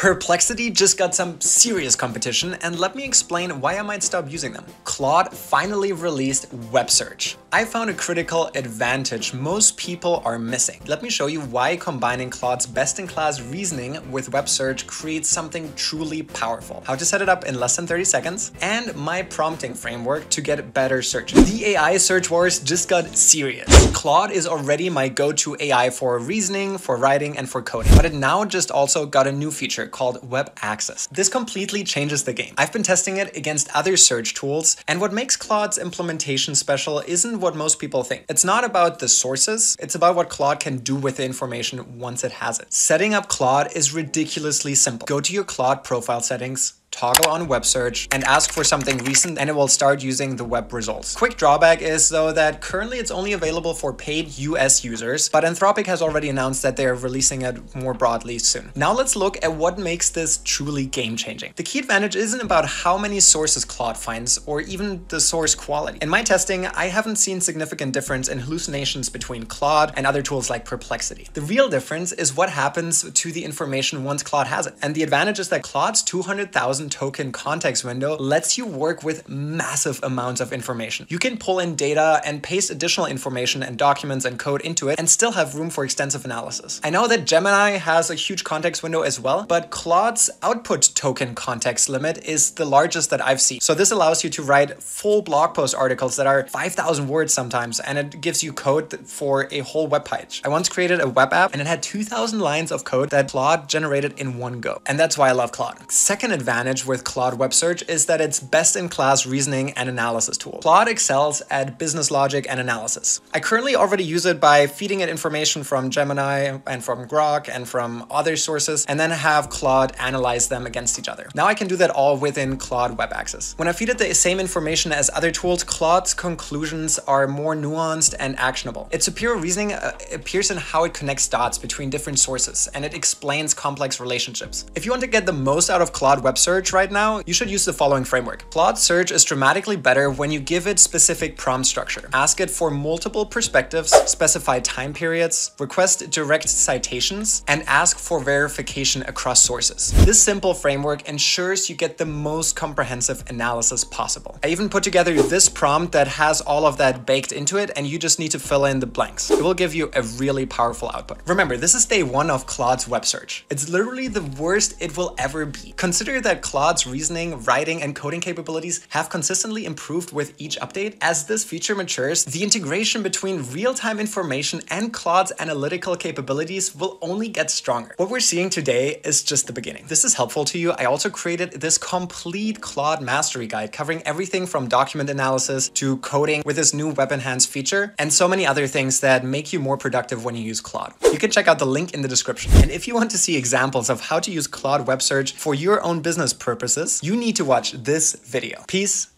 Perplexity just got some serious competition, and let me explain why I might stop using them. Claude finally released Web Search. I found a critical advantage most people are missing. Let me show you why combining Claude's best-in-class reasoning with Web Search creates something truly powerful. How to set it up in less than 30 seconds, and my prompting framework to get better searches. The AI search wars just got serious. Claude is already my go-to AI for reasoning, for writing, and for coding, but it now just also got a new feature called Web Access. This completely changes the game. I've been testing it against other search tools, and what makes Claude's implementation special isn't what most people think. It's not about the sources, it's about what Claude can do with the information once it has it. Setting up Claude is ridiculously simple. Go to your Claude profile settings, toggle on web search and ask for something recent and it will start using the web results. Quick drawback is though that currently it's only available for paid US users, but Anthropic has already announced that they are releasing it more broadly soon. Now let's look at what makes this truly game changing. The key advantage isn't about how many sources Claude finds or even the source quality. In my testing, I haven't seen significant difference in hallucinations between Claude and other tools like Perplexity. The real difference is what happens to the information once Claude has it. And the advantage is that Claude's 200,000 token context window lets you work with massive amounts of information. You can pull in data and paste additional information and documents and code into it and still have room for extensive analysis. I know that Gemini has a huge context window as well, but Claude's output token context limit is the largest that I've seen. So this allows you to write full blog post articles that are 5,000 words sometimes, and it gives you code for a whole web page. I once created a web app and it had 2,000 lines of code that Claude generated in one go. And that's why I love Claude. Second advantage advantage with Claude Web Search is that it's best-in-class reasoning and analysis tool. Claude excels at business logic and analysis. I currently already use it by feeding it information from Gemini and from Grok and from other sources, and then have Claude analyze them against each other. Now I can do that all within Claude Web Access. When I feed it the same information as other tools, Claude's conclusions are more nuanced and actionable. Its superior reasoning uh, appears in how it connects dots between different sources, and it explains complex relationships. If you want to get the most out of Claude Web Search, search right now, you should use the following framework. Claude Search is dramatically better when you give it specific prompt structure. Ask it for multiple perspectives, specify time periods, request direct citations, and ask for verification across sources. This simple framework ensures you get the most comprehensive analysis possible. I even put together this prompt that has all of that baked into it, and you just need to fill in the blanks. It will give you a really powerful output. Remember, this is day one of Claude's web search. It's literally the worst it will ever be. Consider that Claude's reasoning, writing, and coding capabilities have consistently improved with each update. As this feature matures, the integration between real-time information and Claude's analytical capabilities will only get stronger. What we're seeing today is just the beginning. This is helpful to you. I also created this complete Claude mastery guide covering everything from document analysis to coding with this new web enhanced feature and so many other things that make you more productive when you use Claude. You can check out the link in the description. And if you want to see examples of how to use Claude Web Search for your own business purposes, you need to watch this video. Peace